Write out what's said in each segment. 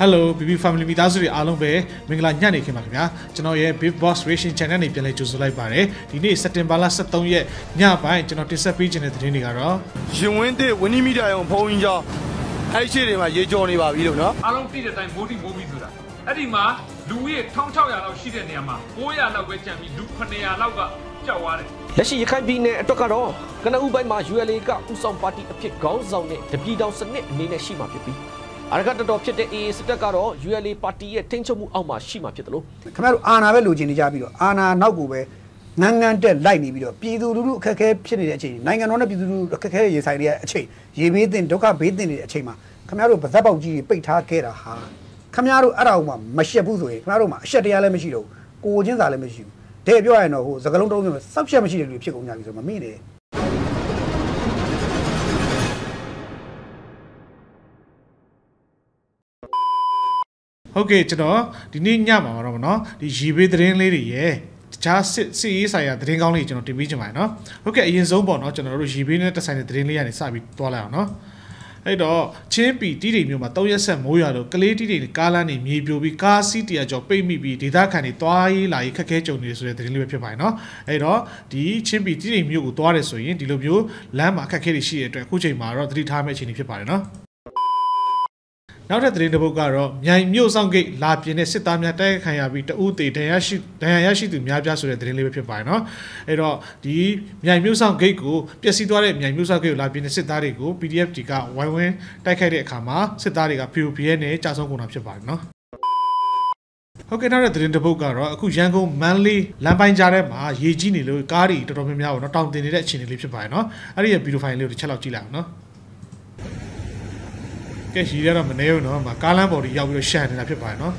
Hello BB Family မိသားစုတွေအားလုံးပဲမင်္ဂလာညနေခင်းပါခင်ဗျာကျွန်တော်ရဲ့ Big Boss Racing Channel နေပြန်လည်ကြိုဆိုလိုက်ပါတယ်ဒီနေ့စက်တင်ဘာလ23ရက်ညပိုင်းကျွန်တော်တင်ဆက်ပေးခြင်းတဲ့သတင်းတွေကတော့ရင်ဝင်းတဲ့ဝင်းနီမီတာရုံဖုံးကြီးကြောင်းအဲ့ဒီရှေ့တွေမှာရေကြော်နေပါပြီလို့နော်အားလုံးသိတဲ့အတိုင်းမိုးတိမိုးပြီးဆိုတာအဲ့ဒီမှာလူကြီး1600လောက်ရှိတဲ့နေရာမှာ900လောက်ပဲကျန်ပြီးလူ900လောက်ကကြောက်သွားတယ်လက်ရှိရခိုင်ပြည်နယ်အတွက်ကတော့ကနအူပိုင်းမှာ ULA ကဥဆောင်ပါတီအဖြစ်ခေါင်းဆောင်တဲ့တပြည်တော်စနစ်အနေနဲ့ရှိမှာဖြစ်ပြီး အရကတတော်ဖြစ်တဲ့ AA စစ်တပ်ကတော့ ULA ပါတီရဲ့ထိန်းချုပ်မှုအောက်မှာရှိမှာဖြစ်တယ်လို့ခင်ဗျားတို့အာဏာပဲလိုချင်နေကြပြီးတော့အာဏာနောက်ကိုပဲငန်းငန်းတက်လိုက်နေပြီးတော့ပြည်သူလူထုအခက်အခဲဖြစ်နေတဲ့အချိန်နိုင်ငံတော်နဲ့ပြည်သူလူထုအခက်အခဲရေဆိုင်နေတဲ့အချိန်ရေဘေးတင်ဒုက္ခဘေးတင်နေတဲ့အချိန်မှာခင်ဗျားတို့ဗဇက်ပေါက်ကြီးတွေပိတ်ထားခဲ့တာဟာခင်ဗျားတို့အဲ့ဒါကိုမှမရှက်ဘူးဆိုရင်ခင်ဗျားတို့မှာအရှက်တရားလည်းမရှိတော့ဘူးကိုချင်းစာလည်းမရှိဘူးတဲ့ပြောရရင်တော့ဟိုစကလုံးတုံးမျိုးစောက်ရှက်မရှိတဲ့လူတွေဖြစ်ကုန်ကြပြီဆိုတော့မမိနဲ့ ဟုတ်ကဲ့ကျွန်တော်ဒီနေ့ညမှာတော့ဗောနော်ဒီရီဘေးသတင်းလေးတွေရယ်တခြားစစ်စစ်ရေးဆိုင်ရာသတင်းကောင်းလေးကျွန်တော်တင်ပေးချင်ပါတယ်နော်ဟုတ်ကဲ့အရင်ဆုံးပေါ့နော်ကျွန်တော်တို့ရီဘေးနဲ့တက်ဆိုင်တဲ့သတင်းလေးကနေစပြီးသွားလိုက်အောင်နော်အဲ့တော့ချင်းပီတီတွေမျိုးမှာ၃ရက်ဆက်မိုးရွာလို့ကလေးတီတွေကားလမ်းနေမြေပြိုပြီးကားစီးတရာကျော်ပိတ်မိပြီးဒေသခံတွေသွားရေးလာရေးခက်ခဲကြုံနေဆိုတဲ့သတင်းလေးပဲဖြစ်ပါတယ်နော်အဲ့တော့ဒီချင်းပီတီတွေမျိုးကိုသွားတယ်ဆိုရင်ဒီလိုမျိုးလမ်းမှာအခက်ခဲတွေရှိတဲ့အတွက်အခုချိန်မှာတော့သတိထားမယ့်အခြေအနေဖြစ်ပါတယ်နော် နောက်ထပ်သတင်းတစ်ပုဒ်ကတော့မြိုင်မြို့ဆောင်ဂိတ်လာပြင်းတဲ့စစ်သားများတိုက်ခိုက်ခံရပြီးတအူးတေဒဏ်ရာရှိဒဏ်ရာရရှိသူများပြားဆိုတဲ့သတင်းလေးပဲဖြစ်ပါတယ်နော်အဲ့တော့ဒီမြိုင်မြို့ဆောင်ဂိတ်ကိုပျက်စီးသွားတဲ့မြိုင်မြို့ဆောင်ဂိတ်ကိုလာပြင်းတဲ့စစ်သားတွေကို PDF တီကဝိုင်းဝန်းတိုက်ခိုက်တဲ့အခါမှာစစ်သားတွေက POPN နဲ့ကြာဆုံးကုန်တာဖြစ်ပါတယ်နော်ဟုတ်ကဲ့နောက်တဲ့သတင်းတစ်ပုဒ်ကတော့အခုရန်ကုန်မန်လေးလမ်းပိုင်းကြားထဲမှာရေကြီးနေလို့ကားတွေတော်တော်များများကိုတော့တောင်တင်နေတဲ့အခြေအနေလေးဖြစ်ပါတယ်နော်အဲ့ဒီရဲ့ဗီဒီယိုဖိုင်လေးကိုတစ်ချက်လောက်ကြည့်လိုက်အောင်နော် ကဲရှိရတော့မနေဘူးเนาะမှာကားလမ်းပေါ်ကြီးရောက်ပြီးတော့ရှန်နေတာဖြစ်ပါတယ်เนาะ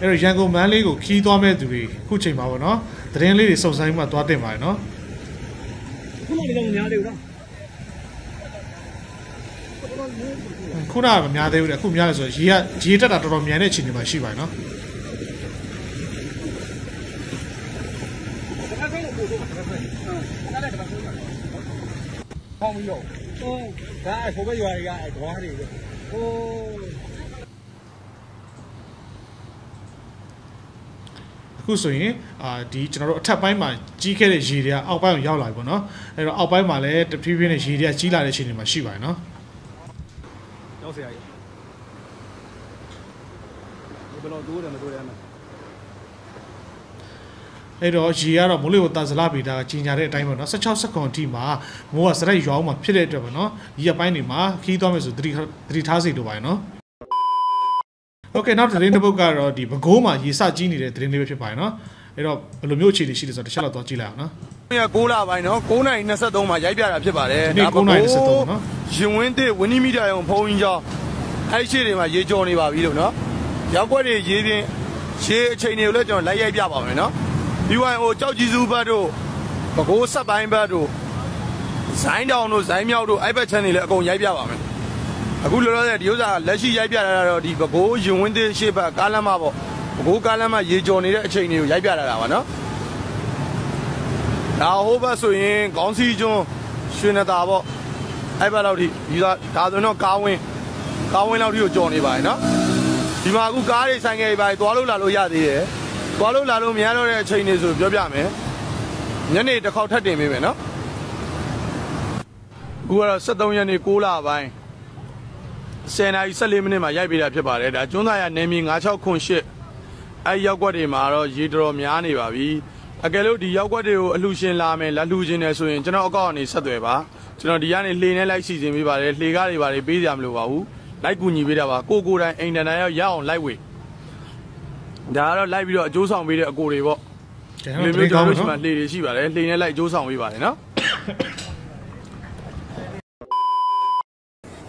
အဲ့တော့ရန်ကုန်မန်းလေးကိုခီးသွားမဲ့သူတွေခုချိန်ပါပေါ့เนาะသတင်းလေးတွေစုံစမ်းမှသွားတင်ပါတယ်เนาะခုနကတော့မများသေးဘူးလားခုနကမများသေးဘူးလေအခုများတယ်ဆိုတော့ရေကရေတက်တာတော်တော်မြန်တဲ့အခြေအနေမှာရှိပါတယ်เนาะ ဖောင်းပြီးတော့ ဟိုဒါအဖိုးပဲရွာတွေကအဲကွားတွေပဲဟိုအခုဆိုရင်အာဒီကျွန်တော်တို့အထက်ပိုင်းမှာကြီးခဲ့တဲ့ရေတွေကအောက်ပိုင်းကိုရောက်လာပြီပေါ့နော်အဲ့တော့အောက်ပိုင်းမှာလည်းတဖြည်းဖြည်းနဲ့ရေတွေကကြီးလာတဲ့အချိန်တွေမှာရှိပါတယ်နော်ရောက်စရာကြီးဘယ်လိုတိုးတယ်မတိုးတယ်မ အဲ့တော့ရေကတော့မိုးလေဝသဇလဗေဒကကြီးညာတဲ့အတိုင်းပေါ့နော်16စက္ကွန်အထိမှာမိုးကစရိုက်ရွာအောင်မှာဖြစ်တဲ့အတွက်ပေါ့နော်ဒီရက်ပိုင်းတွေမှာခီးသွားမယ်ဆိုသတိသတိထားစိတ်တို့ပါရနော်โอเคနောက်သတင်းတစ်ပုဒ်ကတော့ဒီဘကိုးမှာရေစကြီးနေတဲ့သတင်းလေးပဲဖြစ်ပါတယ်နော်အဲ့တော့ဘယ်လိုမျိုးအခြေအနေရှိလဲဆိုတော့တစ်ချက်လောက်သွားကြည့်လိုက်အောင်နော် ည9လပိုင်းနော်9:23မှာရိုက်ပြတာဖြစ်ပါတယ် ဒီနေ့9:23နော် ရင်ဝင်းတဲ့ဝင်းနီမီတာရုံဖုံးကြီးကြောင်းအဲ့ဒီရှေ့တွေမှာရေကြော်နေပါပြီလို့နော်ရောက်ွက်တွေရေပြင်ရေအချိန်တွေကိုလည်းကျွန်တော်လိုက်ရိုက်ပြပါမယ်နော် ဒီဝိုင်းဟိုကြောက်ကြီးစုဘတ်တို့ပကိုးဆက်ပိုင်းဘတ်တို့ဇိုင်းတောင်တို့ဇိုင်းမြောက်တို့အဲ့ဘက်ချမ်းတွေလည်းအကုန်ရိုက်ပြပါမယ်အခုလောလောဆယ်ဒီဥစ္စာလက်ရှိရိုက်ပြတာကတော့ဒီပကိုးရင်ဝင်းတဲ့ရှေ့ဘက်ကားလမ်းမပေါ့ပကိုးကားလမ်းမရေကြော်နေတဲ့အချိန်တွေကိုရိုက်ပြတာတာပါနော်ဒါဟိုဘက်ဆိုရင်ခေါင်းစည်းကျွန်းရွှေနတာပေါ့အဲ့ဘက်လောက်ထိဒီသာဒါဆိုရင်တော့ကားဝင်းကားဝင်းလောက်ထိကိုကြော်နေပါရဲ့နော်ဒီမှာအခုကားတွေဆိုင်ငယ်တွေပါသွားလို့လာလို့ရသေးတယ် သွားလို့လာလို့မရတော့တဲ့အချိန်တွေဆိုပြောပြမယ်ညနေတစ်ခေါက်ထပ်တင်ပေးမယ်နော်အခုကတော့73ရက်နေ့6လပိုင်း10နာရီ14မိနစ်မှာရိုက်ပေးတာဖြစ်ပါတယ်ဒါကျွန်းသားရနေမီ96ခွန်8အဲ့ရောက်ွက်တွေမှာတော့ရေတော်များနေပါပြီအကယ်လို့ဒီရောက်ွက်တွေကိုအလှရှင်လာမယ်လက်လှခြင်းနေဆိုရင်ကျွန်တော်အကောင့်ကနေဆက်သွယ်ပါကျွန်တော်ဒီကနေလှေနဲ့လိုက်စီစဉ်ပေးပါတယ်လှေကားတွေပါတွေပေးကြမလို့ပါဘူးလိုက်ကူညီပေးတာပါကိုကိုတိုင်းအိမ်တန်တိုင်းရောက်ရအောင်လိုက်ဝေ ဒါကတော့လိုက်ပြီးတော့အကျိုးဆောင်ပေးတဲ့အကိုတွေပေါ့ကျန်ဒီတော်လိုတို့မျိုးတင်ကျွန်ကောတော်င်းတို့နော်ရှိမှလှေတွေရှိပါတယ်လှေနဲ့လိုက်အကျိုးဆောင်ပေးပါတယ်နော်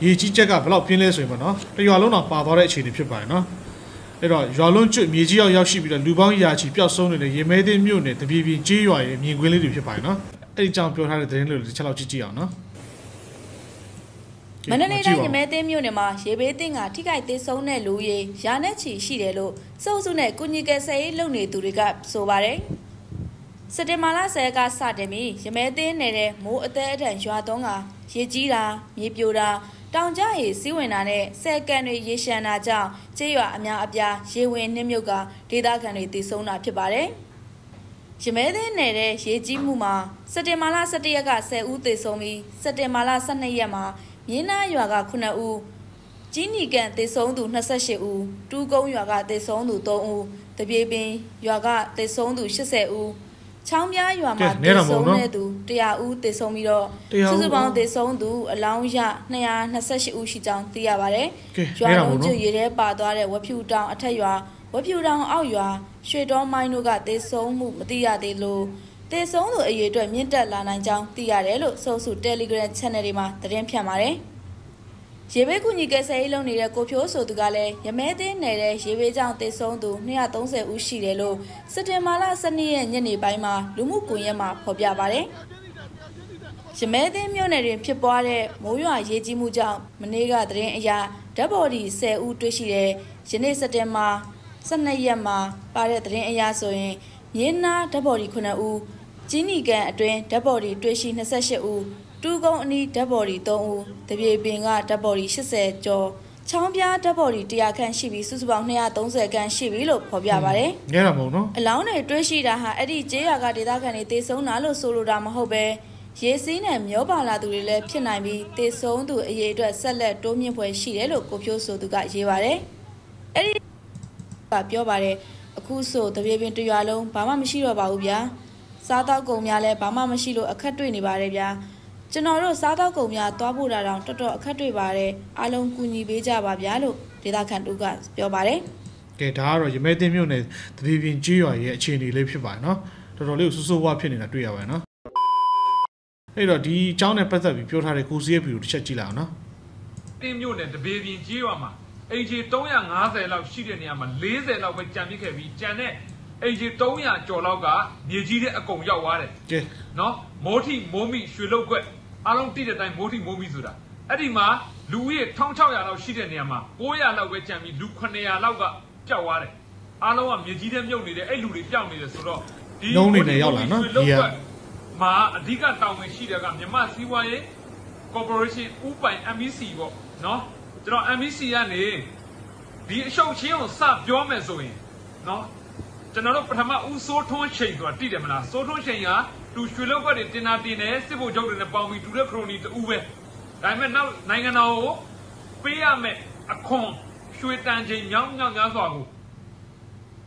ရေကြီးချက်ကဘယ်လောက်ပြင်းလဲဆိုရင်ပေါ့နော်တရွာလုံးတော့ပါသွားတဲ့အခြေအနေဖြစ်ပါတယ်နော်အဲ့တော့ရွာလုံးကျွတ်မြေကြီးရောက်ရောက်ရှိပြီးတော့လူပေါင်းရာချီပျောက်ဆုံးနေတဲ့ရေမဲသိန်းမြို့နယ်တပြေပြေကြေးရွာရဲ့မြင်ကွင်းလေးတွေဖြစ်ပါတယ်နော်အဲ့ဒီကြောင့်ပြောထားတဲ့သတင်းလေးကိုတစ်ချက်လောက်ကြည့်ကြည့်အောင်နော် မန္တလေးတိုင်းရမဲသိမ်းမြို့နယ်မှာရေဘေးတင်ကထိခိုက်သေးဆုံးတဲ့လူရေရာနဲ့ချီရှိတယ်လို့စုပ်စုနဲ့ကုညီကယ်ဆယ်ရေးလုပ်နေသူတွေကဆိုပါတယ်။စက်တင်ဘာလ10ကစတင်ပြီးရမဲသိမ်းနယ်တဲ့မိုးအသေးအထန်ရွာသွန်းကရေကြီးတာမြေပြိုတာတောင်ကျရေစီးဝင်တာနဲ့ဆယ်ကန်တွေရေရှမ်းတာကြောင့်ကျေးရွာအများအပြားရေဝင်နှိမ့်မြုပ်ကဒေသခံတွေတည်ဆုံးတာဖြစ်ပါတယ်။ရမဲသေးနယ်တဲ့ရေကြီးမှုမှာစက်တင်ဘာလ17ရက်က10ဦးသေဆုံးပြီးစက်တင်ဘာလ12ရက်မှာ မြင်းနာရွာက9ဦးကြီးနီကန်သေဆုံးသူ28ဦးတူးကုန်းရွာကသေဆုံးသူ3ဦးတပြေပင်ရွာကသေဆုံးသူ80ဦးချောင်းပြားရွာမှာသေဆုံးတဲ့သူ100ဦးသေဆုံးပြီးတော့စုစုပေါင်းသေဆုံးသူအလောင်းရ228ဦးရှိကြောင်းသိရပါတယ်ရွာလုံးကျွရေထဲပါသွားတဲ့ဝဖြူတောင်အထက်ရွာဝဖြူတောင်အောက်ရွာရွှေတော်မိုင်းတို့ကသေဆုံးမှုမသိရသေးလို့ သေဆုံးသူအရေးအတွက်မြင့်တက်လာနိုင်ကြောင်းသိရတယ်လို့ဆိုစု Telegram Channel တွေမှာသတင်းဖြန့်ပါတယ်။ရေဘေးကူညီကယ်ဆယ်ရေးလုပ်နေတဲ့ကိုဖြိုးဆိုသူကလည်းရမဲသေးနယ်တဲ့ရေဘေးကြောင့်သေဆုံးသူ230ဦးရှိတယ်လို့စက်တင်ဘာလ12ရက်ညနေပိုင်းမှာလူမှုကွန်ရက်မှာဖော်ပြပါတယ်။ရမဲသေးမြို့နယ်တွင်ဖြစ်ပွားတဲ့မိုးရွာရေကြီးမှုကြောင့်မနေ့ကသတင်းအရဓာတ်ဘော်ဒီ10ဦးတွေ့ရှိတဲ့ယနေ့စက်တင်ဘာ12ရက်မှာပါတဲ့သတင်းအရဆိုရင်မြင်းနာဓာတ်ဘော်ဒီ9ဦး ကြီးနီကန်အတွင်းဓာတ်ဘော်ဒီတွေ့ရှိ28ဦးတူကုန်းအနီးဓာတ်ဘော်ဒီ3ဦးတပြေပင်ကဓာတ်ဘော်ဒီ80ကျော်ချောင်းပြားဓာတ်ဘော်ဒီ100ခန့်ရှိပြီးစုစုပေါင်း230ခန့်ရှိပြီလို့ဖော်ပြပါဗျ။ငဲတာမဟုတ်နော်အလောင်းတွေတွေးရှိတာဟာအဲ့ဒီကျေးရွာကဒေသခံတွေတေဆုံးတာလို့ဆိုလိုတာမဟုတ်ပဲရေစီးနဲ့မျောပါလာသူတွေလည်းဖြစ်နိုင်ပြီးတေဆုံးသူအရေးအတွက်ဆက်လက်တိုးမြင့်ဖွယ်ရှိတယ်လို့ကိုဖြိုးဆိုသူကရေးပါတယ်။အဲ့ဒီကပြောပါတယ်အခုဆိုတပြေပင်တရွာလုံးဘာမှမရှိတော့ပါဘူးဗျာ။ စားတော့ကုန်များလည်းဘာမှမရှိလို့အခက်တွေ့နေပါတယ်ဗျာ။ကျွန်တော်တို့စားတော့ကုန်များသွားဖို့တာတောင်တော်တော်အခက်တွေ့ပါတယ်။အားလုံးကူညီပေးကြပါဗျာလို့ဒေသခံတူကပြောပါတယ်။ကဲဒါကတော့ရမဲသိမ်းမြို့နယ်တပီပြင်ကြီးရွာရဲ့အခြေအနေလေးဖြစ်ပါတယ်နော်တော်တော်လေးကိုဆူဆူဝါဖြစ်နေတာတွေ့ရပါတယ်နော်အဲ့တော့ဒီအကြောင်းနဲ့ပတ်သက်ပြီးပြောထားတဲ့ကိုစီရဲ့ဗီဒီယိုတစ်ချက်ကြည့်လိုက်အောင်နော်တင်းမြို့နယ်တပေပြင်ကြီးရွာမှာအင်ဂျီ350လောက်ရှိတဲ့နေရာမှာ40လောက်ပဲကြံပြစ်ခဲ့ပြီးကြံတဲ့ အင်ဂျီ300ကျော်လောက်ကမြေကြီးတဲ့အကုန်ရောက်သွားတယ်ကဲနော်မိုးထီမိုးမိရွှေလုတ်ကွက်အားလုံးတိတဲ့အတိုင်းမိုးထီမိုးမိဆိုတာအဲ့ဒီမှာလူဦးရေ1600လောက်ရှိတဲ့နေရာမှာ900လောက်ပဲကြံပြီးလူ900လောက်ကပျောက်သွားတယ်အားလုံးကမြေကြီးတဲ့မြုပ်နေတယ်အဲ့လူတွေပျောက်နေတယ်ဆိုတော့ဒီနှုံးနေနဲ့ရောက်လာနော်ရွှေလုတ်ဒီကကွက်မှာအဓိကတောင်းဝင်ရှိတဲ့ကမြမစီးပွားရေး corporation ဥပိုင် MEC ပေါ့နော်ကျွန်တော် MEC ကနေဒီအရှုပ်ချင်းကိုစပြောမယ်ဆိုရင်နော် ကျွန်တော်တို့ပထမဦးစိုးထွန်းချိန်ဆိုတာတိတယ်မလားစိုးထွန်းချိန်ကသူရွှေလောက်ကွက်တွေတင်တာတင်တယ်စစ်ဖို့ချုပ်တွေနဲ့ပေါင်းပြီးတူတဲ့ခရိုနီတူပဲဒါပေမဲ့နောက်နိုင်ငံတော်ကိုပေးရမယ်အခွန်ရွှေတန်ချိန်မြောင်းမြောင်းများစွာကို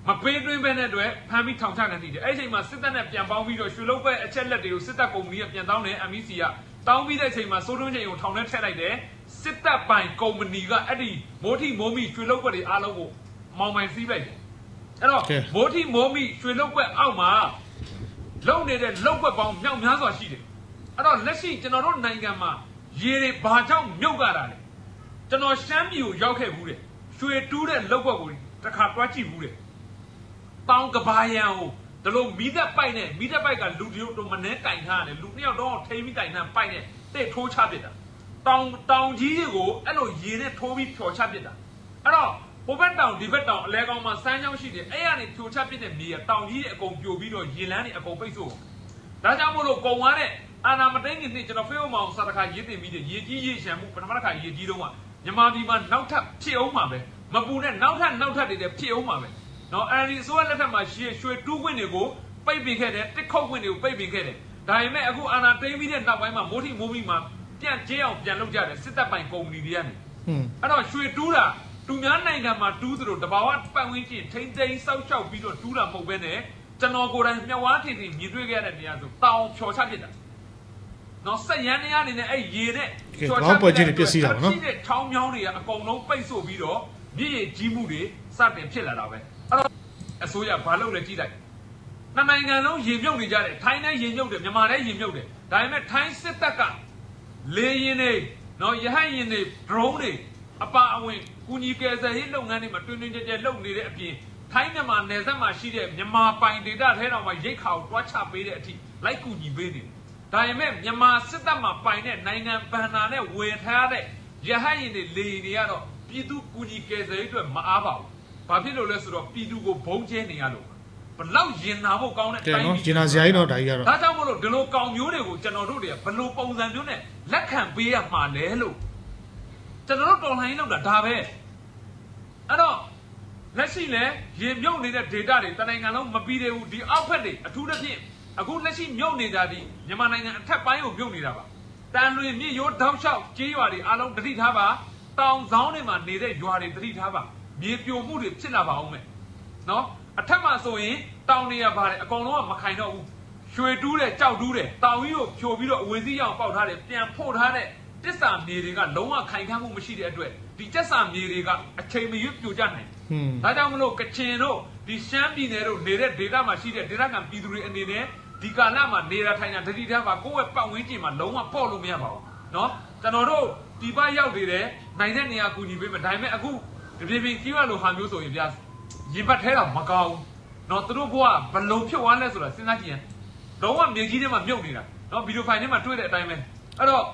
မပေးသွင်းပဲနဲ့အတွက်ဖမ်းပြီးထောင်ချခံတည်တယ်အဲ့ဒီအချိန်မှာစစ်တပ်နဲ့ပြန်ပေါင်းပြီးတော့ရွှေလောက်ကွက်အချက်လက်တွေကိုစစ်တပ်ကုမ္ပဏီကပြန်တောင်းတယ် MEC ကတောင်းပြီးတဲ့အချိန်မှာစိုးထွန်းချိန်ကိုထောင်ထဲထည့်လိုက်တယ်စစ်တပ်ပိုင်ကုမ္ပဏီကအဲ့ဒီမိုးထီမိုးမီရွှေလောက်ကွက်တွေအားလုံးကိုမောင်မိုင်စီးပလိုက်တယ် အဲ့တော့မိုးထီမိုးမီရွှေလောက်ကွက်အောက်မှာလုံနေတဲ့လောက်ွက်ပေါင်းမြောက်များစွာရှိတယ်အဲ့တော့လက်ရှိကျွန်တော်တို့နိုင်ငံမှာရေတွေဘာကြောင့်မြုပ်ကြတာလဲကျွန်တော်ရှမ်းပြည်ကိုရောက်ခဲ့ဘူးတယ်ရွှေတူးတဲ့လောက်ွက်ကိုတစ်ခါတွားကြည့်ဘူးတယ်တောင်ကဘာယံကိုဒါလို့မိသက်ပိုက်နဲ့မိသက်ပိုက်ကလူတယောက်တော့မနှဲကင်ထားတယ်လူနှစ်ယောက်တော့ထိမ့်ပြီးကင်ထားပိုက်နဲ့တဲ့ထိုးချပစ်တာတောင်တောင်ကြီးကိုအဲ့လိုရေနဲ့ထိုးပြီးဖြော်ချပစ်တာအဲ့တော့ ဟိုဘက်တောင်ဒီဘက်တောင်အလဲကောင်မှာစမ်းချောင်းရှိတယ်အဲ့ရနေဖြိုချပစ်တဲ့မြေကတောင်ကြီးရဲ့အကုန်ပြိုပြီးတော့ရေလန်းတွေအကုန်ပိတ်ဆို့ဒါကြောင့်မို့လို့ကုံသွားတဲ့အာနာမသိန်းကြီးနှစ်ကျွန်တော်ဖေးအောင်မောင်စာတခါရေးတင်ပြီးတဲ့ရေကြီးရေရှမ်းမှုပထမတစ်ခါရေကြီးတော့ကမြန်မာပြည်မှာနောက်ထပ်ဖြစ်အောင်မှာပဲမပူနဲ့နောက်ထပ်နောက်ထပ်တွေလည်းဖြစ်အောင်မှာပဲနော်အဲဒီဆိုရလက်ထက်မှာရွှေရွှေတူးခွင့်တွေကိုပိတ်ပင်ခဲ့တယ်တစ်ခုတ်ခွင့်တွေကိုပိတ်ပင်ခဲ့တယ်ဒါပေမဲ့အခုအာနာသိန်းပြီးတဲ့နောက်ပိုင်းမှာမိုးထိမိုးပြီးမှာပြန်ကျဲအောင်ပြန်လုပ်ကြတယ်စစ်တပ်ပိုင်ကုမ္ပဏီတွေကနေဟွန်းအဲ့တော့ရွှေတူးတာ သူများနိုင်ငံမှာတူးသလိုတဘာဝပတ်ဝန်းကျင်ထိမ့်သိမ်းစောက်ရှောက်ပြီးတော့တူးတာမဟုတ်ဘဲနဲ့ကျွန်တော်ကိုယ်တိုင်မြောက်ဝါးထင်ထင်မြင်တွေ့ခဲ့ရတဲ့နေရာဆိုတောင်ဖြော်ချပစ်တာနော်ဆက်ရန်နေရအနေနဲ့အဲ့ရေနဲ့ကဲဘောင်းပွဲချင်းတွေပျက်စီးတာပေါ့နော်ရှိတဲ့ချောင်းမြောင်းတွေကအကုန်လုံးပိတ်ဆို့ပြီးတော့မြစ်ရည်ကြီးမှုတွေစတင်ဖြစ်လာတာပဲအဲ့တော့အစိုးရဘာလုပ်လဲကြည့်လိုက်နှစ်နိုင်ငံလုံးရေမြုပ်နေကြတယ်ထိုင်းနဲ့ရေမြုပ်တယ်မြန်မာနဲ့ရေမြုပ်တယ်ဒါပေမဲ့ထိုင်းစစ်တပ်ကလေရင်တွေနော်ရဟတ်ရင်တွေ drone တွေ အပါအဝင်ကူညီကယ်ဆယ်ရေးလုပ်ငန်းတွေမှာတွင်တွင်ကြဲကြဲလုပ်နေတဲ့အပြင်ထိုင်းမြန်မာနယ်စပ်မှာရှိတဲ့မြန်မာပိုင်ဒေသထဲတော်မှာရိတ်ခါကိုတွားချပေးတဲ့အထိလိုက်ကူညီပေးနေတယ်။ဒါပေမဲ့မြန်မာစစ်တပ်မှာပိုင်တဲ့နိုင်ငံဗန်နာနဲ့ဝယ်ထားတဲ့ရဟတ်ရင်တွေလေရင်တွေကတော့ပြည်သူကူညီကယ်ဆယ်ရေးအတွက်မအားပါဘူး။ဘာဖြစ်လို့လဲဆိုတော့ပြည်သူကိုဘုံကျဲနေရလို့ဘလောက်ရင်နာဖို့ကောင်းတဲ့ကဲတိုင်းနော်ပြည်ဂျင်နာဇာကြီးတော့ဒါကြီးကတော့ဒါကြောင့်မို့လို့ဒီလိုကောင်မျိုးတွေကိုကျွန်တော်တို့တွေကဘယ်လိုပုံစံမျိုးနဲ့လက်ခံပေးရမှာလဲလို့ ကျွန်တော်တို့တော်လှန်ရေးလုပ်တာဒါပဲအဲ့တော့လက်ရှိလဲရေမြုပ်နေတဲ့ data တွေတနိုင်ငံလုံးမပြီးသေးဘူးဒီအောက်ဖက်တွေအထူးသဖြင့်အခုလက်ရှိမြုပ်နေကြသည်မြန်မာနိုင်ငံအထက်ပိုင်းကိုမြုပ်နေတာပါတန်လွင်မြစ်ရိုးတောက်လျှောက်ကြေးရွာတွေအားလုံးတတိထားပါတောင်ဆောင်တွေမှာနေတဲ့ရွာတွေတတိထားပါမြေပြိုမှုတွေဖြစ်လာပါအောင်မယ်နော်အထက်မှာဆိုရင်တောင်တွေကပါတယ်အကောင်လုံးကမခိုင်တော့ဘူးရွှေတူးတယ်ကြောက်တူးတယ်တောင်ကြီးကိုဖြိုပြီးတော့အဝေစီးရောင်ပေါက်ထားတယ်ပြန်ဖို့ထားတဲ့ တစ္ဆာမြေတွေကလုံးဝခိုင်ခန့်မှုမရှိတဲ့အတွက်ဒီတစ္ဆာမြေတွေကအချိန်မရွတ်ပြိုကျနိုင် ဟွန်း ဒါကြောင့်မလို့ကချင်တို့ဒီရှမ်းပြည်နယ်တို့နေတဲ့ဒေသမှာရှိတဲ့ဒေသခံပြည်သူတွေအနေနဲ့ဒီကာလမှာနေတာထိုင်တာတတိထားပါကိုယ့်ရဲ့ပတ်ဝန်းကျင်မှာလုံးဝပေါ့လို့မရပါဘူးเနာะကျွန်တော်တို့ဒီပရောက်နေတယ်နိုင်တဲ့နေရာကူညီပေးမယ်ဒါပေမဲ့အခုဒီပြပြကြီးရလို့ဟာမျိုးဆိုရင်ဗျာရင်ပတ်ထဲတော့မကောင်းဘူးเนาะသူတို့ဘဝဘလုံဖြစ်သွားလဲဆိုတာစဉ်းစားကြည့်ရင်လုံးဝမြေကြီးထဲမှာမြုပ်နေတာเนาะဗီဒီယိုဖိုင်ထဲမှာတွေ့တဲ့အတိုင်းပဲအဲ့တော့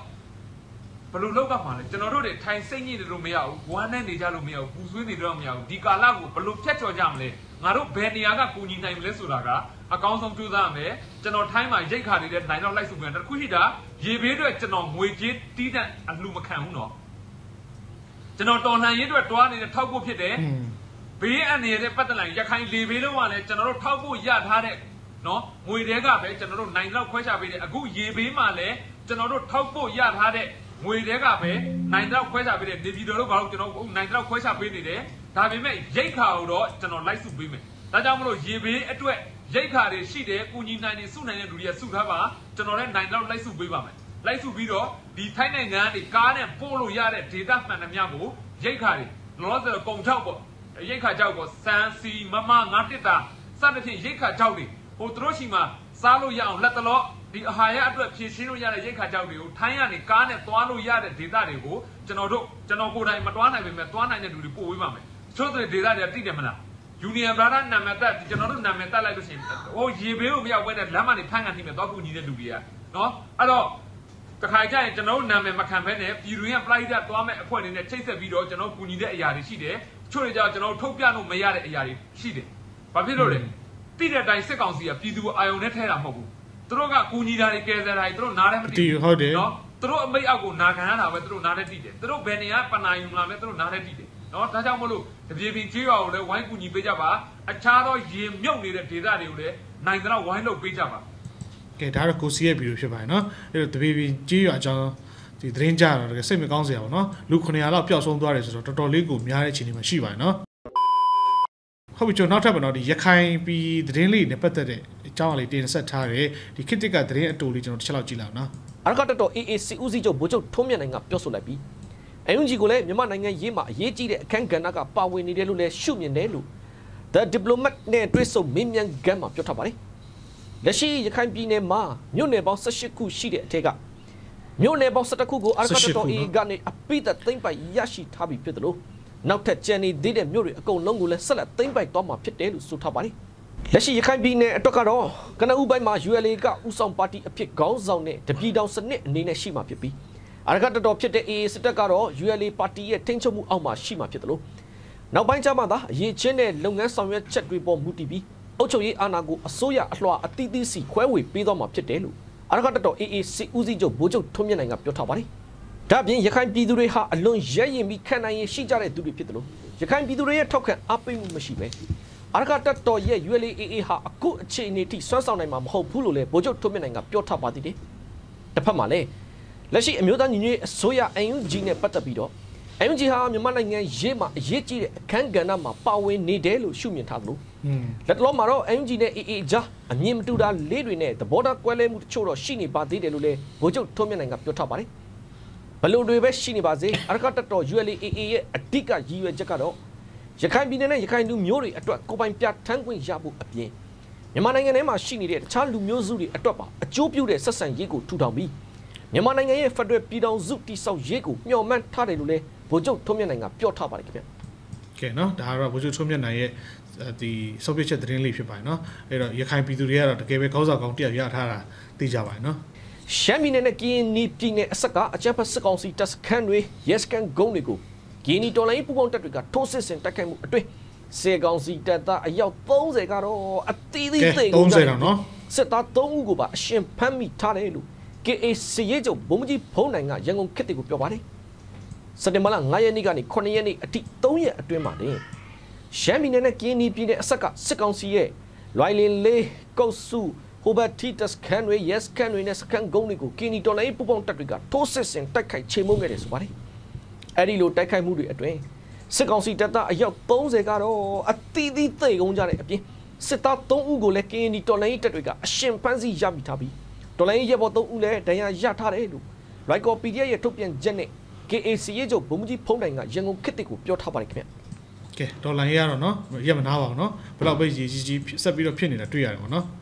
ဘယ်လိုလောက်ကမှလဲကျွန်တော်တို့တွေထိုင်စိတ်ညစ်နေလို့မရဘူးဝမ်းနဲ့နေကြလို့မရဘူးပူဆွေးနေတော့မရဘူးဒီကာလကိုဘယ်လိုဖြတ်ကျော်ကြမလဲငါတို့ဘယ်နေရာကကူညီနိုင်မလဲဆိုတာကအကောင်းဆုံးကြိုးစားရမယ်ကျွန်တော်ထိုင်းမှာရိတ်ခါနေတဲ့နိုင်တော့လိုက်စုပြန်တခုရှိတာရေဘေးအတွက်ကျွန်တော်ငွေကြေးတီးတဲ့အလှမခံဘူးနော်ကျွန်တော်တော်လှန်ရေးအတွက်တွားနေတဲ့ထောက်ဖို့ဖြစ်တယ်ဟွန်းဘေးအန္တရာယ်တဲ့ပတ်သက်လိုက်ရခိုင်လေဘေးလုံးကလည်းကျွန်တော်တို့ထောက်ဖို့ရထားတဲ့နော်ငွေတွေကပဲကျွန်တော်တို့နိုင်တော့ခွဲချပေးတယ်အခုရေဘေးမှာလည်းကျွန်တော်တို့ထောက်ဖို့ရထားတဲ့ ငွေတွေကပဲနိုင်တော့ခွဲချပေးတယ်နေပြည်တော်တို့ဘာလို့ကျွန်တော်နိုင်တော့ခွဲချပေးနေတယ်ဒါပေမဲ့ရိတ်ခါကိုတော့ကျွန်တော်လိုက်စုပေးမယ်ဒါကြောင့်မလို့ရေဘေးအတွက်ရိတ်ခါတွေရှိတယ်ကုညီနိုင်နေစုနိုင်တဲ့လူတွေကစုထားပါကျွန်တော်လည်းနိုင်တော့လိုက်စုပေးပါမယ်လိုက်စုပြီးတော့ဒီထိုင်းနိုင်ငံကနေကားနဲ့ပို့လို့ရတဲ့ဒေတာမှန်သမျှကိုရိတ်ခါတွေလောလောဆယ်ကုံချောက်ပေါ့ရိတ်ခါကြောက်ပေါ့စမ်းစီမမငါတစ်တာစသဖြင့်ရိတ်ခါကြောက်တွေဟိုသူတို့ရှိမှာစားလို့ရအောင်လက်တလော့ ဒီအာဟာရအတွက်ဖြည့်ရှင်းလို့ရတဲ့ရိတ်ခါကြောက်တွေကိုထိုင်းကနေကားနဲ့သွားလို့ရတဲ့ဒေသတွေကိုကျွန်တော်တို့ကျွန်တော်ကိုယ်တိုင်မတွားနိုင်ပေမဲ့တွားနိုင်တဲ့လူတွေပို့ဝေးပါမယ်ချို့တဲ့ဒေသတွေကသိတယ်မလားယူနီယံဘရာဒနာမည်တက်ကျွန်တော်တို့နာမည်တက်လိုက်လို့ရှိရင်ဟိုရေဘေးကိုမရောက်ဘဲနဲ့လမ်းမနေဖမ်းကန်ထိမယ်တော့ကူညီတဲ့လူတွေကနော်အဲ့တော့တခါကျရင်ကျွန်တော်တို့နာမည်မခံဘဲနဲ့ပြည်တွင်းကပလိုက်တာသွားမဲ့အဖွဲ့အနေနဲ့ချိတ်ဆက်ပြီးတော့ကျွန်တော်တို့ကူညီတဲ့အရာတွေရှိတယ်။ချို့တွေကြောင့်ကျွန်တော်တို့ထုတ်ပြလို့မရတဲ့အရာတွေရှိတယ်။ဘာဖြစ်လို့လဲ။တိတဲ့အတိုင်းစစ်ကောင်စီကပြည်သူကိုအာယုံနဲ့ထဲတာမဟုတ်ဘူး။ သူတို့ကကူညီတာတွေကယ်ဆယ်တာတွေသူတို့နားထဲမသိတီဟုတ်တယ်နော်သူတို့အမိတ်အောက်ကိုနာခံရတာပဲသူတို့နားထဲတိတယ်။သူတို့ဘယ်နေရာပနာယုံလာလဲသူတို့နားထဲတိတယ်။နော်ဒါကြောင့်မလို့တပြေပင်ကြီးရွာကိုလည်းဝိုင်းကူညီပေးကြပါ။အခြားသောရေမြုပ်နေတဲ့ဒေသတွေကိုလည်းနိုင်တဲ့တော့ဝိုင်းလုပ်ပေးကြပါ။ကဲဒါတော့ကိုစီရဲ့ဗီဒီယိုဖြစ်ပါတယ်နော်အဲ့တော့တပီပီကြီးရွာအကြောင်းဒီသတင်းကြတော့တကယ်စိတ်မကောင်းစရာပါနော်လူ900လောက်ပျောက်ဆုံးသွားတယ်ဆိုတော့တော်တော်လေးကိုများတဲ့အခြေအနေမှာရှိပါတယ်နော်ဟုတ်ပြီကျွန်တော်နောက်ထပ်ပါတော့ဒီရခိုင်ပြည်သတင်းလေးနဲ့ပတ်သက်တဲ့ အကြောင်းအလေးတင်ဆက်ထားတယ်ဒီခိတ္တကသတင်းအတူလေးကျွန်တော်တစ်ချက်လောက်ကြည့်လိုက်အောင်နော်အရကတတော် AAC ဦးစီးချုပ်ဗိုလ်ချုပ်ထုံးမြတ်နိုင်ကပြောဆိုလိုက်ပြီးအယုံကြီးကိုလည်းမြန်မာနိုင်ငံရေးမှာအရေးကြီးတဲ့အခန်းကဏ္ဍကပါဝင်နေတယ်လို့လည်းရှုမြင်တယ်လို့ The Diplomat နဲ့တွဲဆုံမင်းမြန်ဂမ်းမှာပြောထားပါတယ်။လက်ရှိရခိုင်ပြည်နယ်မှာမြို့နယ်ပေါင်း18ခုရှိတဲ့အထက်ကမြို့နယ်ပေါင်း17ခုကိုအရကတတော် AA ကနေအပိသက်သိမ့်ပိုက်ရရှိထားပြီဖြစ်တယ်လို့နောက်ထပ်ကြံနေသေးတဲ့မြို့တွေအကုန်လုံးကိုလည်းဆက်လက်သိမ့်ပိုက်သွားမှာဖြစ်တယ်လို့ဆိုထားပါတယ်။ လက်ရှိရခိုင်ပြည်နယ်အတွက်ကတော့ကနအူပိုင်းမှာ ULA ကဥဆောင်ပါတီအဖြစ်ခေါင်းဆောင်တဲ့တပြည်တောင်စနစ်အနေနဲ့ရှိမှာဖြစ်ပြီးအရကတတော်ဖြစ်တဲ့ AA စစ်တပ်ကတော့ ULA ပါတီရဲ့ထိန်းချုပ်မှုအောက်မှာရှိမှာဖြစ်တယ်လို့နောက်ပိုင်းကျမှသာအရေးချင်းတဲ့လုပ်ငန်းဆောင်ရွက်ချက်တွေပေါ်မူတည်ပြီးအုပ်ချုပ်ရေးအာဏာကိုအစိုးရအလွှာအသီးသီးစီခွဲဝေပေးသွားမှာဖြစ်တယ်လို့အရကတတော် AA စစ်ဦးစီးချုပ်ဗိုလ်ချုပ်ထွန်းမြတ်နိုင်ကပြောထားပါတယ်။ဒါ့အပြင်ရခိုင်ပြည်သူတွေဟာအလွန်ရဲရင်ပြီးခံနိုင်ရရှိကြတဲ့သူတွေဖြစ်တယ်လို့ရခိုင်ပြည်သူတွေရဲ့ထောက်ခံအားပေးမှုမရှိပဲ အရကတတော်ရဲ့ ULAA ဟာအခုအခြေအနေထိစွမ်းဆောင်နိုင်မှာမဟုတ်ဘူးလို့လည်းဗိုလ်ချုပ်ထွန်းမြတ်နိုင်ကပြောထားပါသေးတယ်။တစ်ဖက်မှာလည်းလက်ရှိအမျိုးသားညီညွတ်ရေးအစိုးရ UNG နဲ့ပတ်သက်ပြီးတော့ UNG ဟာမြန်မာနိုင်ငံရေးမှာအရေးကြီးတဲ့အခန်းကဏ္ဍမှာပါဝင်နေတယ်လို့ရှုမြင်ထားသလိုอืมလက်တလုံးမှာတော့ UNG နဲ့ AA ကြားအမြင်မတူတာလေးတွေနဲ့သဘောထားကွဲလဲမှုတချို့တော့ရှိနေပါသေးတယ်လို့လည်းဗိုလ်ချုပ်ထွန်းမြတ်နိုင်ကပြောထားပါတယ်ဘလို့တွေပဲရှိနေပါစေအရကတတော် ULAA ရဲ့အဓိကရည်ရွယ်ချက်ကတော့ ရခိုင်ပြည်နယ်နဲ့ရခိုင်လူမျိုးတွေအတွက်ကိုယ်ပိုင်ပြဋ္ဌာန်းခွင့်ရဖို့အပြင်မြန်မာနိုင်ငံထဲမှာရှိနေတဲ့တခြားလူမျိုးစုတွေအတွက်ပါအကျိုးပြုတဲ့ဆက်ဆံရေးကိုထူထောင်ပြီးမြန်မာနိုင်ငံရဲ့ဖက်ဒရယ်ပြည်ထောင်စုတည်ဆောက်ရေးကိုမျှော်မှန်းထားတယ်လို့လည်းဗိုလ်ချုပ်ထွန်းမြတ်နိုင်ကပြောထားပါတယ်ခင်ဗျာကဲနော်ဒါကတော့ဗိုလ်ချုပ်ချုံးမြတ်နိုင်ရဲ့ဒီစောပြချက်သတင်းလေးဖြစ်ပါတယ်နော်အဲ့တော့ရခိုင်ပြည်သူတွေကတော့တကယ်ပဲခေါင်းဆောင်ကောင်းတရားရထားတာသိကြပါတယ်နော်ရှမ်းပြည်နယ်နဲ့ကရင်နီပြည်နယ်အစက်ကအကြမ်းဖက်စစ်ကောင်စီတပ်စခန်းတွေရဲစခန်းဂုံးတွေကို ကရင်နီတော်လိုင်းပူပေါင်းတပ်တွေကထိုးစစ်ဆင်တိုက်ခိုက်မှုအတွင်းစေကောင်စီတပ်သားအယောက်30ကတော့အသီးသီးကဲသိ30တောင်နော်စစ်သား3ဦးကိုပါအရှင်ဖမ်းမိထားတယ်လို့ KA စရဲချုပ်ဘုံမကြီးဖုံးနိုင်ကရန်ကုန်ခေတ်တွေကိုပြောပါတယ်စက်တင်ဘာလ9ရက်နေ့ကနေ9ရက်နေ့အထိ3ရက်အတွင်းမှာတင်ရှမ်းပြည်နယ်နဲ့ကင်းနီပြည်နယ်အဆက်ကစစ်ကောင်စီရဲ့လွိုင်လင်လေးကုတ်စုဟိုဘတ်တီတစကန်တွေ yes ကန်တွေနဲ့စကန်ဂုံတွေကိုကင်းနီတော်လိုင်းပူပေါင်းတပ်တွေကထိုးစစ်ဆင်တိုက်ခိုက်ချေမှုန်းခဲ့တယ်ဆိုပါတယ် အဲ့ဒီလိုတိုက်ခိုက်မှုတွေအတွင်းစစ်ကောင်စီတပ်သားအယောက်30ကတော့အသီးသီးသိကုန်းကြတဲ့အပြင်စစ်သား3ဦးကိုလည်းကင်းနီတော်လိုင်းတပ်တွေကအရှင်ဖမ်းဆီးရမိထားပြီးတော်လိုင်းရဲဘော်3ဦးလည်းဒဏ်ရာရထားတယ်လို့ right copy ရဲ့ထုတ်ပြန်ချက်နဲ့ KAC ရဲ့ချုပ်ဘုံကြီးဖုံးတိုင်ကရန်ကုန်ခေတ်တစ်ကိုပြောထားပါတယ်ခင်ဗျကဲဒေါ်လာရေးရတော့နော်ရက်မနာပါဘူးနော်ဘယ်တော့ပဲရေကြီးကြီးဆက်ပြီးတော့ဖြစ်နေတာတွေ့ရတယ်ပေါ့နော်ကဲ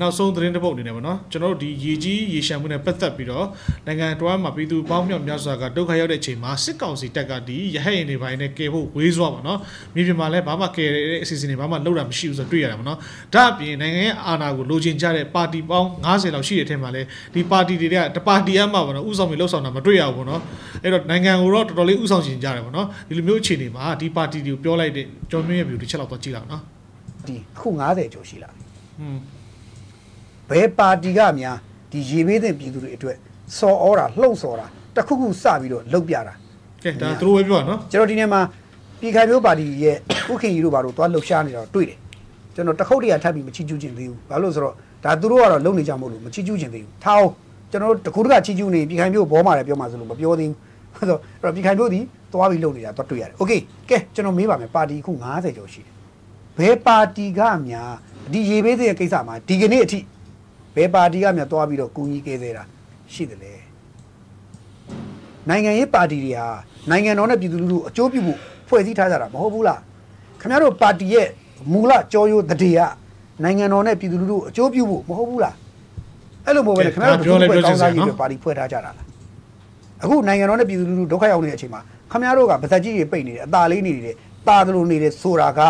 နောက်ဆုံးသတင်းတစ်ပုဒ်အနေနဲ့ပေါ့နော်ကျွန်တော်တို့ဒီရေကြီးရေရှမ်းမှုနဲ့ပတ်သက်ပြီးတော့နိုင်ငံတော်မှာပြည်သူပေါင်းမြောက်များစွာကဒုက္ခရောက်တဲ့အချိန်မှာစစ်ကောင်စီတပ်ကဒီရဟတ်ရင်တွေပိုင်းနဲ့ကယ်ဖို့ဝေးစွာပေါ့နော်မြေပြင်မှာလည်းဘာမှကယ်တဲ့အစီအစဉ်တွေဘာမှလုပ်တာမရှိဘူးဆိုတော့တွေ့ရတယ်ပေါ့နော်ဒါအပြင်နိုင်ငံရဲ့အာဏာကိုလိုချင်ကြတဲ့ပါတီပေါင်း90လောက်ရှိတဲ့အထက်မှာလည်းဒီပါတီတွေကတပါတီအမှပေါ့နော်ဥဆောင်ပြီးလှုပ်ဆောင်တာမတွေ့ရဘူးပေါ့နော်အဲ့တော့နိုင်ငံကိုတော့တော်တော်လေးဥဆောင်ချင်ကြတယ်ပေါ့နော်ဒီလိုမျိုးအခြေအနေမှာဒီပါတီတွေကိုပြောလိုက်တဲ့ကျော်မြင့်ရဲ့ view တစ်ချက်လောက်တော့ကြည့်လောက်နော်ဒီအခု90ကျော်ရှိလာပြီဟွန်း ဘယ်ပါတီကများဒီရေဘေးတဲ့ပြည်သူတွေအတွက်စော်ဩတာလှုံ့ဆော်တာတစ်ခုခုစပြီးတော့လှုပ်ပြတာ ကဲဒါသူတို့ပဲပြောတာနော် ကျွန်တော်ဒီနေ့မှာပြည်ခိုင်မျိုးပါတီရဲ့ဥခင်ကြီးတို့ဘာလို့သွားလှုပ်ရှားနေတာတွေ့တယ်ကျွန်တော်တခုတ်တရထပ်ပြီးမချီကျူးခြင်းသေးဘူးဘာလို့လဲဆိုတော့ဒါသူတို့ကတော့လုံနေကြမို့လို့မချီကျူးခြင်းသေးဘူးထားအောင်ကျွန်တော်တို့တခုတကချီကျူးနေပြည်ခိုင်မျိုးဘောမှာလည်းပြောမှဆိုလို့မပြောသေးဘူးဆိုတော့အဲ့တော့ပြည်ခိုင်မျိုးဒီသွားပြီးလုံနေတာသွားတွေ့ရတယ်โอเคကဲကျွန်တော်မေးပါမယ်ပါတီအခု90ကျော်ရှိတယ်ဘယ်ပါတီကများဒီရေဘေးတဲ့ကိစ္စမှာဒီကနေ့အထိ ဘယ်ပါတီကမြတ်သွားပြီးတော့ကူညီခဲ့သေးတာရှိတယ်လေနိုင်ငံရေးပါတီတွေဟာနိုင်ငံတော်နဲ့ပြည်သူလူထုအကျိုးပြုဖို့ဖွဲ့စည်းထားကြတာမဟုတ်ဘူးလားခင်ဗျားတို့ပါတီရဲ့မူလကြောရိုးတည်ရနိုင်ငံတော်နဲ့ပြည်သူလူထုအကျိုးပြုဖို့မဟုတ်ဘူးလားအဲ့လိုမဟုတ်ဘဲခင်ဗျားတို့ပြောနေပြောချင်းစားရေးပါတီဖွဲ့ထားကြတာလားအခုနိုင်ငံတော်နဲ့ပြည်သူလူထုဒုက္ခရောက်နေတဲ့အချိန်မှာခင်ဗျားတို့ကဗဇက်ကြီးတွေပိတ်နေတယ်အသာလေးနေတယ်တာသလိုနေတယ်ဆိုတာက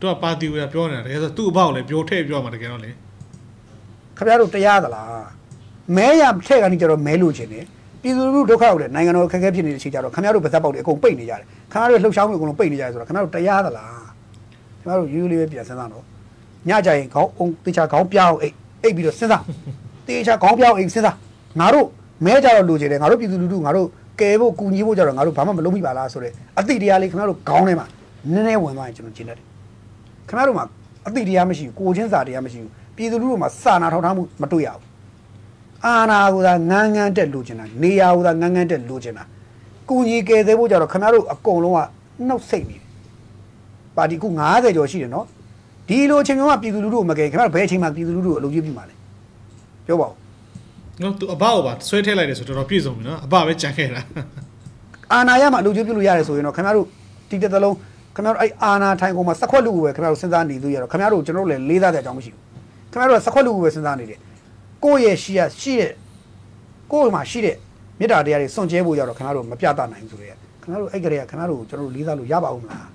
သူကပါတီဝင်ပြောနေတာတကယ်ဆိုသူ့အဖေကိုလည်းပြောထည့်ပြောမှာတကယ်တော့လေ ခင်ဗျားတို့တရားသလားမဲရထည့်ကနေကြတော့မဲလို့ခြင်းတယ်ပြည်သူလူထုဒုက္ခရောက်တယ်နိုင်ငံတော်ခက်ခဲဖြစ်နေတဲ့အချိန်ကြတော့ခင်ဗျားတို့ဗဇက်ပေါက်တွေအကုန်ပိတ်နေကြတယ်ခင်ဗျားတို့လှုပ်ရှားမှုအကုန်လုံးပိတ်နေကြတယ်ဆိုတော့ခင်ဗျားတို့တရားသလားခင်ဗျားတို့ရိုးရိုးလေးပဲပြန်စဉ်းစားတော့ညကြရင်ခေါင်းအောင်တေချာခေါင်းပြောင်းအိတ်အိတ်ပြီးတော့စဉ်းစားတေချာခေါင်းပြောင်းအိတ်စဉ်းစားငါတို့မဲကြတော့လိုချင်တယ်ငါတို့ပြည်သူလူထုငါတို့ကယ်ဖို့ကူညီဖို့ကြတော့ငါတို့ဘာမှမလုပ်မိပါလားဆိုတော့အတိတရားလေးခင်ဗျားတို့ခေါင်းထဲမှာနည်းနည်းဝင်သွားရင်ကျွန်တော်ကျင်းတတ်တယ်ခင်ဗျားတို့မှာအတိတရားမရှိဘူးကိုချင်းစာတရားမရှိဘူး ပြည်သူလူထုမှာစာနာထောက်ထားမှုမတွေ့ရဘူးအာနာကသာငန်းငန်းတက်လိုချင်တာနေရာကသာငန်းငန်းတက်လိုချင်တာကုညီကယ်သေးဖို့ကြတော့ခင်ဗျားတို့အကုန်လုံးကနှုတ်ဆိတ်နေတယ်ပါတီကူ90ကျော်ရှိတယ်နော်ဒီလိုအချိန်မျိုးမှာပြည်သူလူထုကိုမကယ်ခင်ဗျားတို့ဘယ်အချိန်မှာပြည်သူလူထုကိုအလုပ်ကြီးပြမှာလဲပြောပါဦးနော်သူအဘောက်ကိုပါဆွဲထည့်လိုက်တယ်ဆိုတော့တော်တော်ပြည့်စုံပြီနော်အဘပဲကြံခဲ့တာအာနာရမှာအလုပ်ကြီးပြလို့ရတယ်ဆိုရင်တော့ခင်ဗျားတို့တိတက်တလုံးခင်ဗျားတို့အဲ့အာနာထိုင်ကုန်မှာစက်ခွက်လူကိုပဲခင်ဗျားတို့စဉ်းစားနေသူရတော့ခင်ဗျားတို့ကျွန်တော်တို့လည်းလေးစားတဲ့အကြောင်းမရှိဘူး ခင်ဗျားတို့ကစက်ခွက်လူကိုပဲစဉ်းစားနေတယ်ကိုယ့်ရဲ့ရှိရရှိတဲ့ကိုယ့်မှာရှိတဲ့မေတ္တာတရားတွေစွန့်ကြဲဖို့ရတော့ခင်ဗျားတို့မပြတတ်နိုင်ဘူးဆိုရဲခင်ဗျားတို့အဲ့ကလေးကခင်ဗျားတို့ကျွန်တော်တို့လေးစားလို့ရပါဦးမလား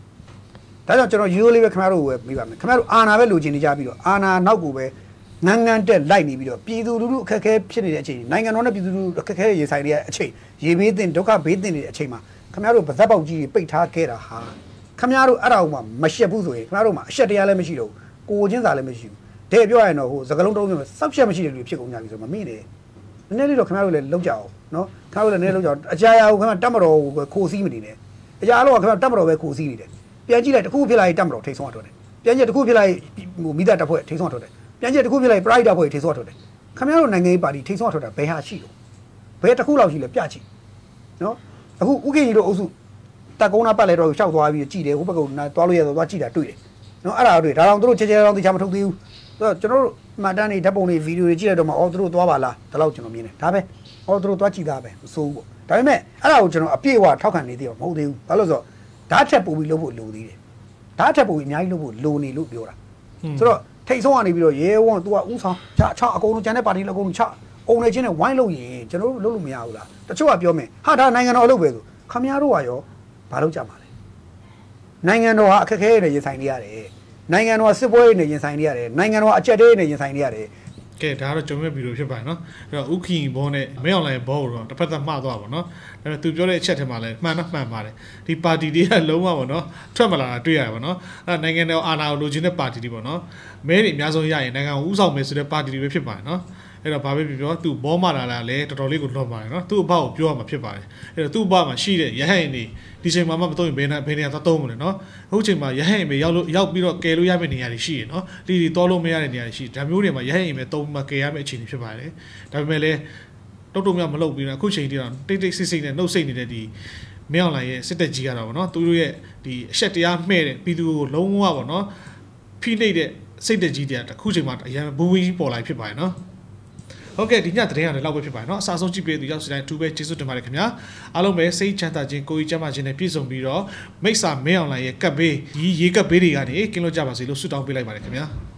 ဒါကြောင့်ကျွန်တော်ရိုးရိုးလေးပဲခင်ဗျားတို့ကိုပဲပြီးပါမယ်ခင်ဗျားတို့အာနာပဲလိုချင်နေကြပြီးတော့အာနာနောက်ကိုပဲငန်းငန်းတက်လိုက်နေပြီးတော့ပြည်သူလူထုအခက်အခဲဖြစ်နေတဲ့အချိန်နိုင်ငံတော်နဲ့ပြည်သူလူထုအခက်အခဲရေဆိုင်နေတဲ့အချိန်ရေဘေးတင်ဒုက္ခဘေးတင်နေတဲ့အချိန်မှာခင်ဗျားတို့ဗဇက်ပေါက်ကြီးတွေပိတ်ထားခဲ့တာဟာခင်ဗျားတို့အဲ့ဒါကိုမှမရှက်ဘူးဆိုရင်ခင်ဗျားတို့မှာအရှက်တရားလည်းမရှိတော့ဘူးကိုချင်းစာလည်းမရှိဘူး တဲ့ပြောရရင်တော့ဟိုစကလုံးတုံးမျိုးစောက်ရှက်မရှိတဲ့လူဖြစ်ကုန်ကြပြီဆိုတော့မမိနဲ့နည်းနည်းလေးတော့ခင်ဗျားတို့လည်းလောက်ကြအောင်နော်ခင်ဗျားတို့လည်းနည်းနည်းလောက်ကြအောင်အကြာရာကိုခင်ဗျားတက်မတော်ကိုခိုးစည်းမနေနဲ့အကြာတော့ခင်ဗျားတက်မတော်ပဲခိုးစည်းနေတယ်ပြန်ကြည့်လိုက်တစ်ခုဖြစ်လာရင်တက်မတော်ထိတ်ဆုံးအထွက်တယ်ပြန်ကြည့်တစ်ခုဖြစ်လာရင်ဟိုမိသားတပ်ဖွဲ့ထိတ်ဆုံးအထွက်တယ်ပြန်ကြည့်တစ်ခုဖြစ်လာရင် pride တပ်ဖွဲ့ထိတ်ဆုံးအထွက်တယ်ခင်ဗျားတို့နိုင်ငံရေးပါတီထိတ်ဆုံးအထွက်တာဘယ်ဟာရှိလို့ဘယ်တစ်ခုလောက်ရှိလဲပြချီနော်အခုဥက္ကဋ္ဌကြီးတို့အုပ်စုတက်ကုန်းနာပတ်လဲတော့ရှောက်သွားပြီးကြည်တယ်ဟိုဘက်ကသွားလို့ရတော့သွားကြည့်တာတွေ့တယ်နော်အဲ့ဒါတွေ့ဒါတော့သူတို့ချဲချဲတော့တေချာမထုတ်သေးဘူး ဆိုတော့ကျွန်တော်တို့မှတ်တမ်းတွေဓာတ်ပုံတွေဗီဒီယိုတွေကြည့်လိုက်တော့မှအော်သူတို့သွားပါလားဒါတော့ကျွန်တော်မြင်တယ်ဒါပဲအော်သူတို့သွားကြည့်သားပဲမစိုးဘူးပေါ့ဒါပေမဲ့အဲ့ဒါကိုကျွန်တော်အပြည့်အဝထောက်ခံနေသေးတော့မဟုတ်သေးဘူးဘာလို့လဲဆိုတော့ဓာတ်ထက်ပိုပြီးလုပ်ဖို့လိုသေးတယ်ဓာတ်ထက်ပိုပြီးအများကြီးလုပ်ဖို့လိုနေလို့ပြောတာဆိုတော့ထိတ်ဆုံးကနေပြီးတော့ရဲဝံ तू ကဥဆောင်ချချအကုန်လုံးကျန်တဲ့ပါတီလည်းအကုန်လုံးချအုံနေချင်းနဲ့ဝိုင်းလို့ရင်ကျွန်တော်တို့လုပ်လို့မရဘူးလားတချို့ကပြောမယ်ဟာဒါနိုင်ငံတော်အလုပ်ပဲဆိုခမရတို့ကရောဘာလုပ်ကြမှာလဲနိုင်ငံတော်ဟာအခက်အခဲတွေရင်ဆိုင်နေရတယ် နိုင်ငံတော်ကစစ်ပွဲတွေနဲ့ရင်ဆိုင်နေရတယ်နိုင်ငံတော်ကအကြက်တွေနဲ့ရင်ဆိုင်နေရတယ်ကဲဒါကတော့ကျွန်တော်ဗီဒီယိုဖြစ်ပါတယ်နော်အဲ့တော့ဥခရင်ဘောနဲ့မဲအွန်လိုင်းဘောကိုတော့တစ်ဖက်သက်မှားသွားပါတော့ဒါပေမဲ့သူပြောတဲ့အချက်ထဲမှာလည်းမှန်တော့မှန်ပါတယ်ဒီပါတီတွေကလုံးဝပေါ့နော်ထွက်မလာတာတွေ့ရတယ်ပေါ့နော်အဲ့ဒါနိုင်ငံတော်အာဏာကိုလိုချင်တဲ့ပါတီတွေပေါ့နော်မဲတွေအများဆုံးရရင်နိုင်ငံကိုဥဆောင်မယ်ဆိုတဲ့ပါတီတွေပဲဖြစ်ပါတယ်နော် အဲ့တော့ဘာပဲပြောပြောသူဘောမလာလာလဲတော်တော်လေးကိုလွန်ပါတယ်နော်သူ့အဘကိုပြောရမှာဖြစ်ပါတယ်အဲ့တော့သူ့အဘမှာရှိတဲ့ရဟန်နေဒီချိန်မှာမှမသုံးရင်ဘယ်နဲ့ဘယ်နေရာသွားသုံးမလဲနော်အခုချိန်မှာရဟန်အိမ်ပဲရောက်လို့ရောက်ပြီးတော့ကယ်လို့ရမယ့်နေရာတွေရှိရနော်လီလီတောလို့မရတဲ့နေရာတွေရှိဒါမျိုးတွေမှာရဟန်အိမ်ပဲသုံးမှကယ်ရမယ့်အခြေအနေဖြစ်ပါတယ်ဒါပေမဲ့လည်းတုတ်တုံမြမလုပ်ပြီးတော့အခုချိန်ထိတော့တိတ်တိတ်ဆိတ်ဆိတ်နဲ့နှုတ်ဆိတ်နေတဲ့ဒီမင်းအောင်လိုင်ရဲ့စစ်တပ်ကြီးကတော့ဗောနော်သူတို့ရဲ့ဒီအဆက်တရားမှဲ့တဲ့ပြည်သူကိုလုံးဝဗောနော်ဖိနှိပ်တဲ့စိတ်တကြီးတရားတစ်ခုချိန်မှာအရင်ဘူးဝင်းပေါ်လာဖြစ်ပါတယ်နော် ဟုတ်ကဲ့ဒီညသတင်းရတယ်လောက်ပဲဖြစ်ပါတယ်เนาะအစားဆုံးကြည့်ပေးသူရောက်စီတိုင်းတူပဲကျေးဇူးတင်ပါတယ်ခင်ဗျာအားလုံးပဲစိတ်ချမ်းသာခြင်းကိုယ်ကြီးကျန်းမာခြင်းနဲ့ပြည့်စုံပြီးတော့မိစ္ဆာမင်းအောင်လိုင်ရဲ့ကပ်ဘေးဒီရေကပ်ဘေးတွေကနေကင်းလို့ကြပါစေလို့ဆုတောင်းပေးလိုက်ပါတယ်ခင်ဗျာ